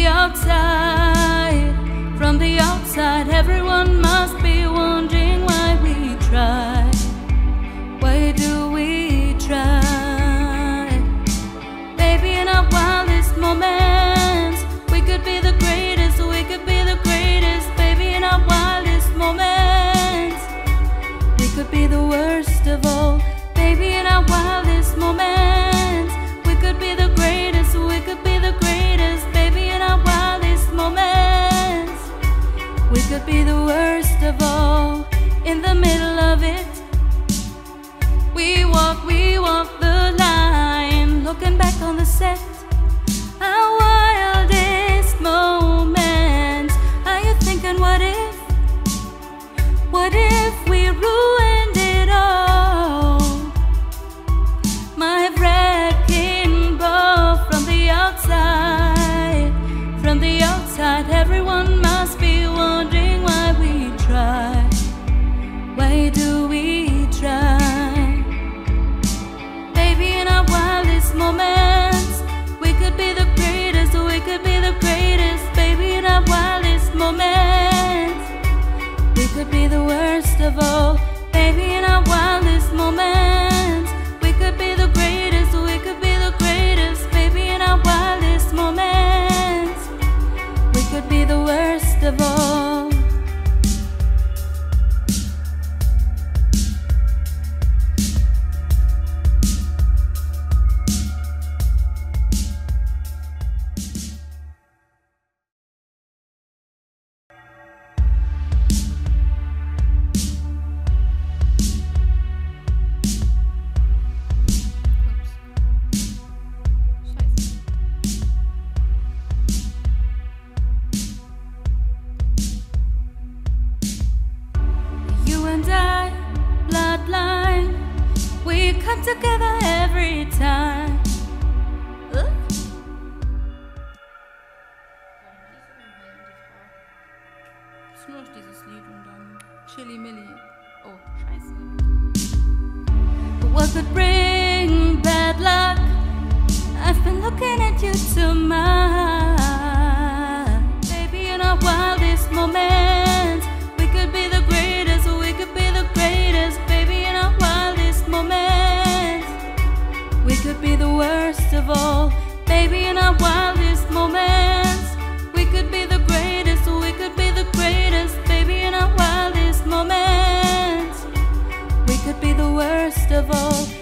the outside, from the outside, everyone must be wondering why we try. be the worst of all in the middle of it. We walk, we walk the line, looking back on the set. Oh. come together every time. Chili Oh, scheiße. What could bring bad luck? I've been looking at you too much. the worst of all. Maybe in our wildest moments, we could be the greatest, we could be the greatest. Maybe in our wildest moments, we could be the worst of all.